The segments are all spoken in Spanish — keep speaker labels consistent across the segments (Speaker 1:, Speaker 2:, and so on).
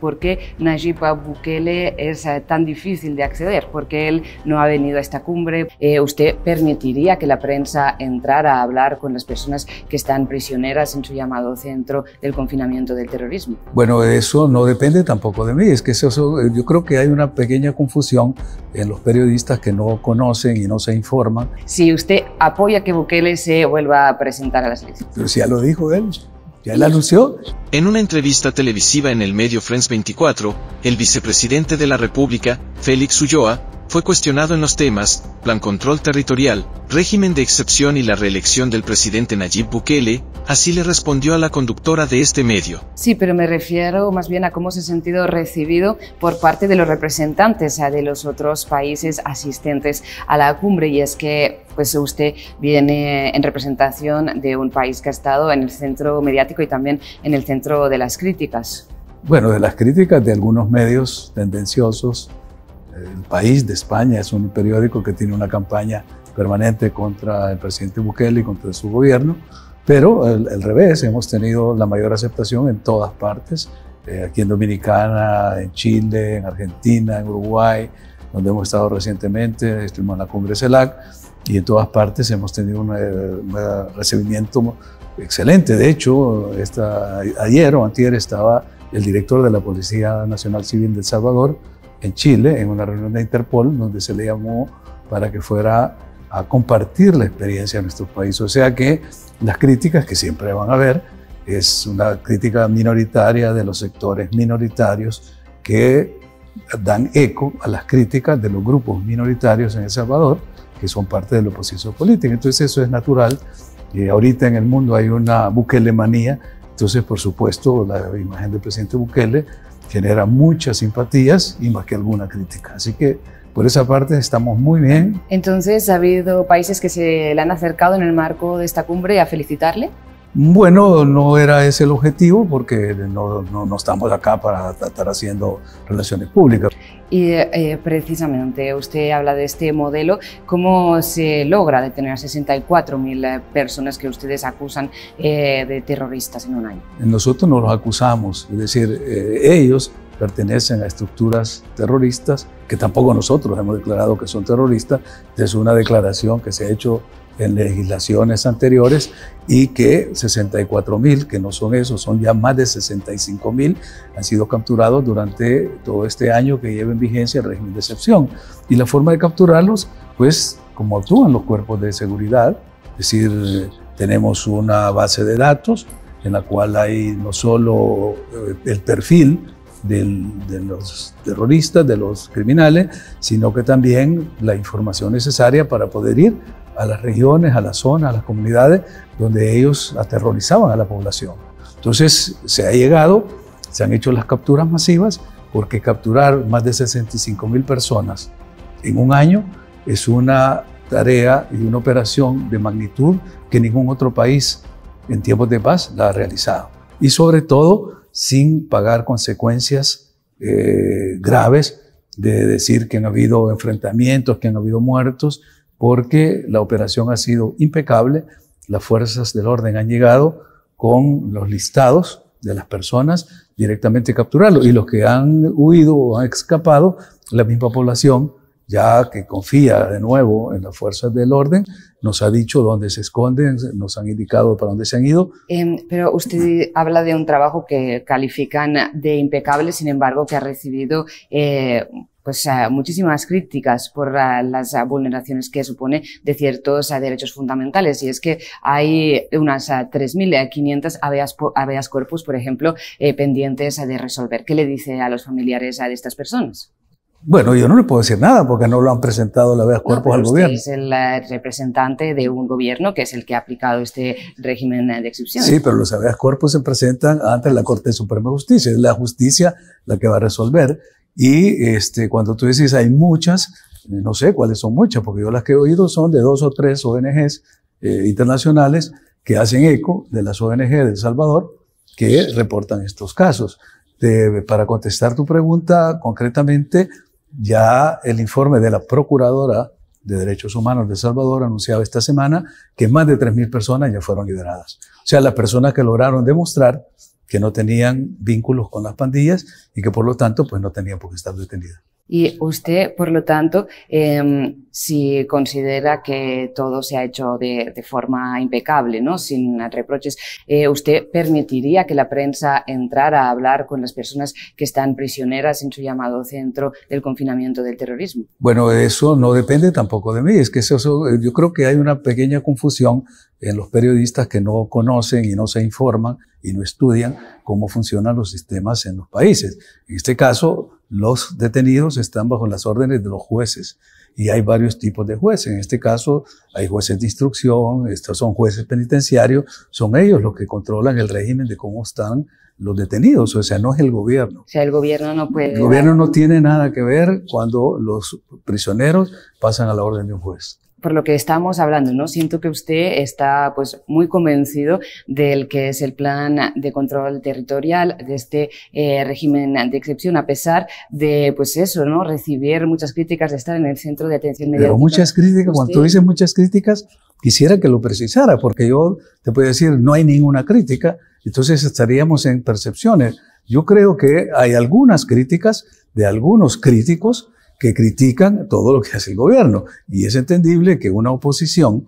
Speaker 1: ¿Por qué Nayib Bukele es eh, tan difícil de acceder? Porque él no ha venido a esta cumbre. Eh, ¿Usted permitiría que la prensa entrara a hablar con las personas que están prisioneras en su llamado centro del confinamiento del terrorismo?
Speaker 2: Bueno, eso no depende tampoco de mí. Es que eso, yo creo que hay una pequeña confusión en los periodistas que no conocen y no se informan.
Speaker 1: Si usted apoya que Bukele se vuelva a presentar a las elecciones.
Speaker 2: Pero si ya lo dijo él. ¿Ya él anunció?
Speaker 3: En una entrevista televisiva en el medio France 24, el vicepresidente de la República, Félix Ulloa, fue cuestionado en los temas, plan control territorial, régimen de excepción y la reelección del presidente Nayib Bukele, así le respondió a la conductora de este medio.
Speaker 1: Sí, pero me refiero más bien a cómo se ha sentido recibido por parte de los representantes de los otros países asistentes a la cumbre y es que pues usted viene en representación de un país que ha estado en el centro mediático y también en el centro de las críticas.
Speaker 2: Bueno, de las críticas de algunos medios tendenciosos el País de España es un periódico que tiene una campaña permanente contra el presidente Bukele y contra su gobierno, pero al revés, hemos tenido la mayor aceptación en todas partes, eh, aquí en Dominicana, en Chile, en Argentina, en Uruguay, donde hemos estado recientemente, estuvimos en la cumbre CELAC, y en todas partes hemos tenido un, recibimiento excelente. De hecho, esta, ayer o antier estaba el director de la Policía Nacional Civil de El Salvador, en Chile, en una reunión de Interpol, donde se le llamó para que fuera a compartir la experiencia de nuestros países. O sea que las críticas que siempre van a haber es una crítica minoritaria de los sectores minoritarios que dan eco a las críticas de los grupos minoritarios en El Salvador, que son parte de la oposición política. Entonces eso es natural. Y ahorita en el mundo hay una Bukele manía, entonces por supuesto la imagen del presidente Bukele genera muchas simpatías y más que alguna crítica. Así que por esa parte estamos muy bien.
Speaker 1: Entonces, ¿ha habido países que se le han acercado en el marco de esta cumbre a felicitarle?
Speaker 2: Bueno, no era ese el objetivo porque no, no, estamos acá para estar haciendo relaciones públicas.
Speaker 1: Y eh, precisamente usted habla de este modelo, ¿cómo se logra detener a 64.000 personas que ustedes acusan eh, de terroristas en un año?
Speaker 2: Nosotros no los acusamos, es decir, eh, ellos pertenecen a estructuras terroristas que tampoco nosotros hemos declarado que son terroristas, es una declaración que se ha hecho en legislaciones anteriores y que 64 mil, que no son esos, son ya más de 65 mil, han sido capturados durante todo este año que lleva en vigencia el régimen de excepción. Y la forma de capturarlos, pues como actúan los cuerpos de seguridad, es decir, tenemos una base de datos en la cual hay no solo eh, el perfil de los terroristas, de los criminales, sino que también la información necesaria para poder ir a las regiones, a las zonas, a las comunidades donde ellos aterrorizaban a la población. Entonces se ha llegado, se han hecho las capturas masivas, porque capturar más de 65 mil personas en un año es una tarea y una operación de magnitud que ningún otro país en tiempos de paz la ha realizado. Y sobre todo sin pagar consecuencias eh, graves de decir que han habido enfrentamientos, que han habido muertos, porque la operación ha sido impecable, las fuerzas del orden han llegado con los listados de las personas directamente capturarlos y los que han huido o han escapado, la misma población, ya que confía de nuevo en las fuerzas del orden, nos ha dicho dónde se esconden, nos han indicado para dónde se han ido.
Speaker 1: Em, pero usted habla de un trabajo que califican de impecable, sin embargo, que ha recibido eh, pues, muchísimas críticas por las vulneraciones que supone de ciertos derechos fundamentales. Y es que hay unas 3.500 habeas, habeas corpus, por ejemplo, eh, pendientes de resolver. ¿Qué le dice a los familiares de estas personas?
Speaker 2: Bueno, yo no le puedo decir nada porque no lo han presentado la habeas corpus al gobierno.
Speaker 1: Es el eh, representante de un gobierno que es el que ha aplicado este régimen de excepción.
Speaker 2: Sí, pero los habeas corpus se presentan ante la Corte de Suprema Justicia. Es la justicia la que va a resolver. Y este, cuando tú dices hay muchas, no sé cuáles son muchas, porque yo las que he oído son de dos o tres ONGs eh, internacionales que hacen eco de las ONG de El Salvador que reportan estos casos. para contestar tu pregunta concretamente, ya el informe de la Procuradora de Derechos Humanos de Salvador anunciaba esta semana que más de 3.000 personas ya fueron liberadas. O sea, las personas que lograron demostrar que no tenían vínculos con las pandillas y que por lo tanto pues no tenían por qué estar detenidas.
Speaker 1: Y usted, por lo tanto, eh, si considera que todo se ha hecho de, forma impecable, ¿no? sin reproches, eh, ¿usted permitiría que la prensa entrara a hablar con las personas que están prisioneras en su llamado centro del confinamiento del terrorismo?
Speaker 2: Bueno, eso no depende tampoco de mí. Es que yo creo que hay una pequeña confusión en los periodistas que no conocen y no se informan y no estudian cómo funcionan los sistemas en los países. En este caso, los detenidos están bajo las órdenes de los jueces y hay varios tipos de jueces. En este caso hay jueces de instrucción, estos son jueces penitenciarios, son ellos los que controlan el régimen de cómo están los detenidos, o sea, no es el gobierno.
Speaker 1: O sea, el gobierno no puede...
Speaker 2: El gobierno no tiene nada que ver cuando los prisioneros pasan a la orden de un juez
Speaker 1: por lo que estamos hablando, ¿no? Siento que usted está pues muy convencido del que es el plan de control territorial de este eh, régimen de excepción, a pesar de, pues eso, ¿no? Recibir muchas críticas de estar en el centro de atención mediática.
Speaker 2: Pero muchas críticas, cuando tú dices muchas críticas, quisiera que lo precisara, porque yo te puedo decir, no hay ninguna crítica, entonces estaríamos en percepciones. Yo creo que hay algunas críticas de algunos críticos que critican todo lo que hace el gobierno. Y es entendible que una oposición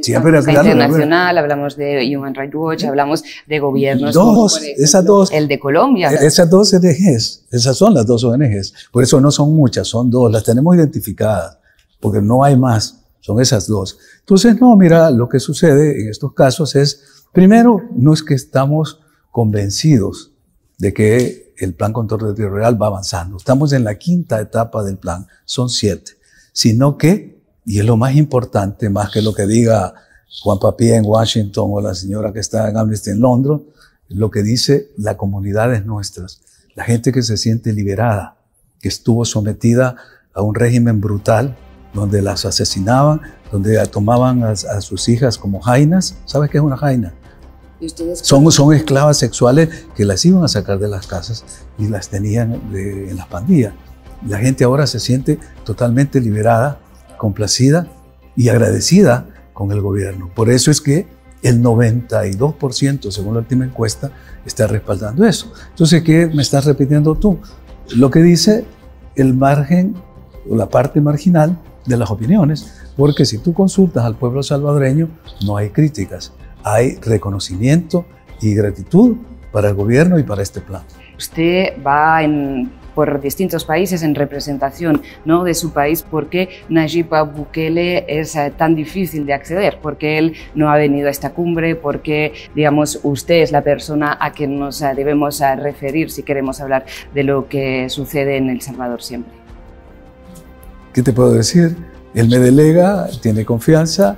Speaker 2: siempre
Speaker 1: internacional, hablamos de Human Rights Watch, hablamos de gobiernos.
Speaker 2: Dos, esas dos.
Speaker 1: El de Colombia.
Speaker 2: Esas dos ONGs, esas son las dos ONGs. Por eso no son muchas, son dos, las tenemos identificadas, porque no hay más, son esas dos. Entonces, no, mira, lo que sucede en estos casos es, primero, no es que estamos convencidos de que el plan control territorial va avanzando. Estamos en la quinta etapa del plan, son siete. Sino que, y es lo más importante, más que lo que diga Juan Papi en Washington o la señora que está en Amnesty en Londres, lo que dice la comunidad es nuestras, la gente que se siente liberada, que estuvo sometida a un régimen brutal, donde las asesinaban, donde tomaban a, a sus hijas como jainas. ¿Sabes qué es una jaina? Son, son esclavas sexuales que las iban a sacar de las casas y las tenían en las pandillas. La gente ahora se siente totalmente liberada, complacida y agradecida con el gobierno. Por eso es que el 92%, según la última encuesta, está respaldando eso. Entonces, ¿qué me estás repitiendo tú? Lo que dice el margen o la parte marginal de las opiniones, porque si tú consultas al pueblo salvadoreño, no hay críticas hay reconocimiento y gratitud para el gobierno y para este plan.
Speaker 1: Usted va en, por distintos países en representación ¿no? de su país. ¿Por qué Nayib Bukele es eh, tan difícil de acceder? ¿Por qué él no ha venido a esta cumbre? ¿Por qué, digamos, usted es la persona a quien nos eh, debemos eh, referir si queremos hablar de lo que sucede en El Salvador siempre?
Speaker 2: ¿Qué te puedo decir? Él me delega, tiene confianza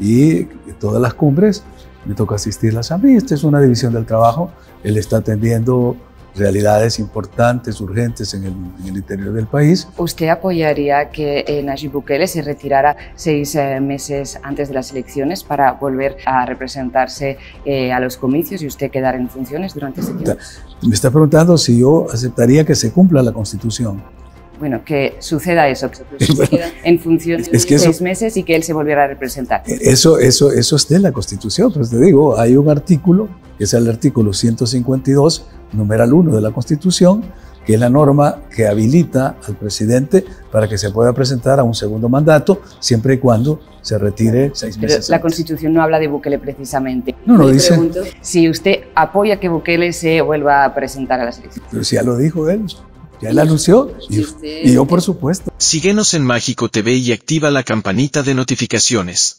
Speaker 2: y todas las cumbres me toca asistirlas a mí. Esta es una división del trabajo. Él está atendiendo realidades importantes, urgentes en el, interior del país.
Speaker 1: ¿Usted apoyaría que eh, Nayib Bukele se retirara seis eh, meses antes de las elecciones para volver a representarse eh, a los comicios y usted quedar en funciones durante ese tiempo?
Speaker 2: Me está preguntando si yo aceptaría que se cumpla la Constitución
Speaker 1: bueno, que suceda eso, que se queda en función de seis meses y que él se volviera a representar.
Speaker 2: Eso, eso, eso está en la Constitución, pues te digo, hay un artículo, que es el artículo 152, numeral 1 de la Constitución, que es la norma que habilita al presidente para que se pueda presentar a un segundo mandato, siempre y cuando se retire seis meses.
Speaker 1: Pero la Constitución no habla de Bukele precisamente.
Speaker 2: No, no dice.
Speaker 1: si usted apoya que Bukele se vuelva a presentar a las elecciones.
Speaker 2: Pero si ya lo dijo él. Ya él anunció y, yo por supuesto.
Speaker 3: Síguenos en Mágico TV y activa la campanita de notificaciones.